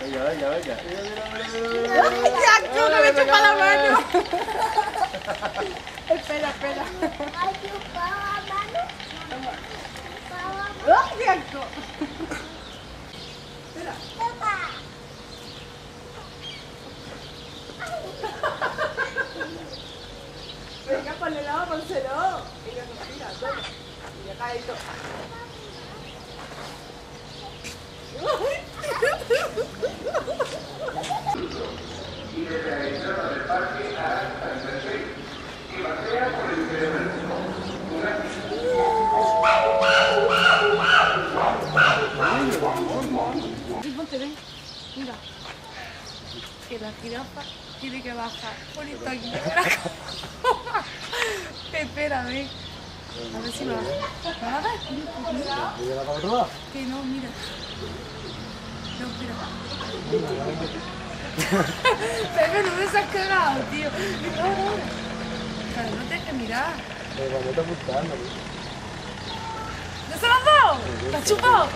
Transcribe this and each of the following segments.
venga, venga. Mira, mira, mira, mira, mira, mira. ¡Ay, qué asco, que me chupa la mano! espera, espera. Chupaba mano. Chupaba ¡Ay, qué asco! Papá. Venga, ponle la pónselo. Venga, Sofía, toma. Y acá esto. Mira. Que la jirafa tiene que bajar por esta aquí. Espera, ven. A ver si lo hace. ¿Lo va a dar? Mira. ¿Llega para otro lado? Que no, mira. No, espera. Pepe, no me has cagado, tío. Mira, ahora. Claro, no tienes que mirar. Eh, cuando está apuntando, tío. ¿Ya se lo has dado? ¿Lo has chupado?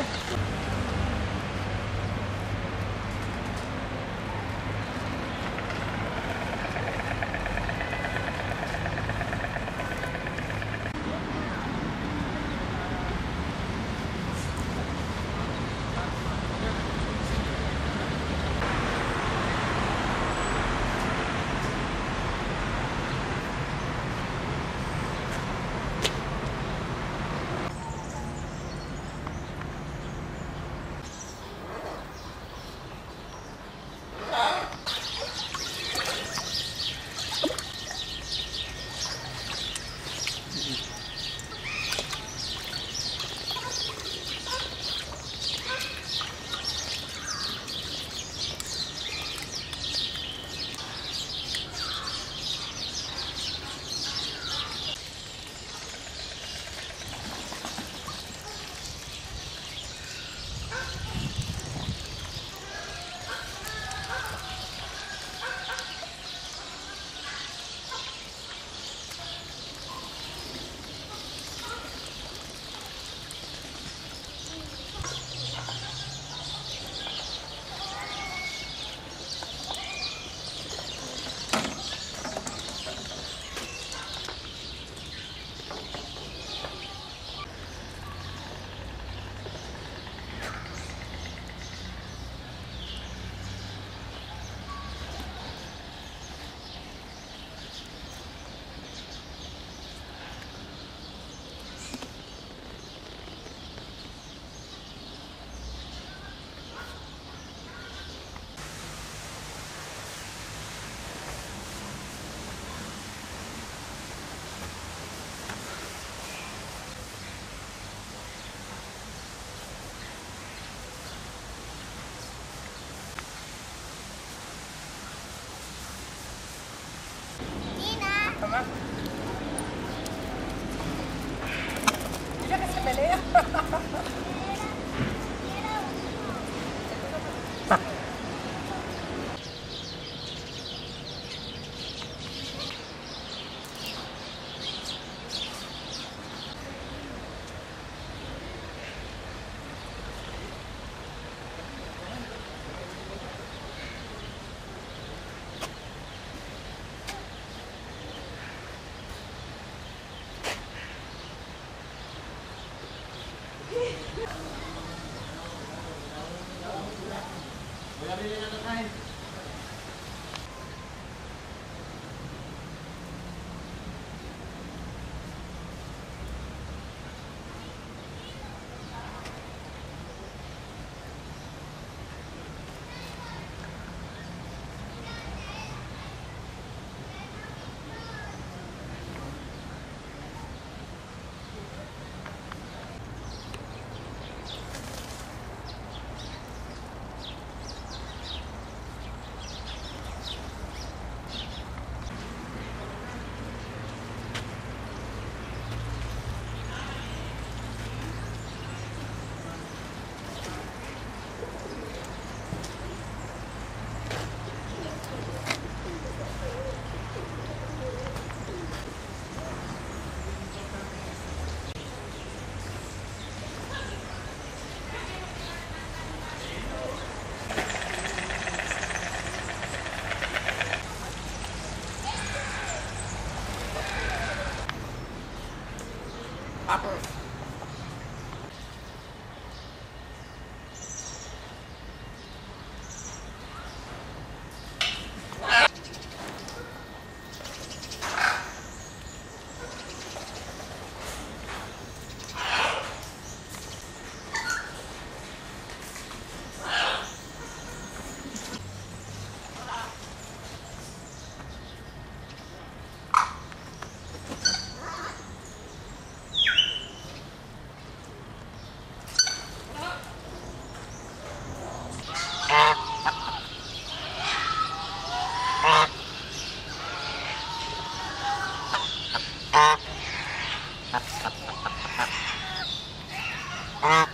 Ah.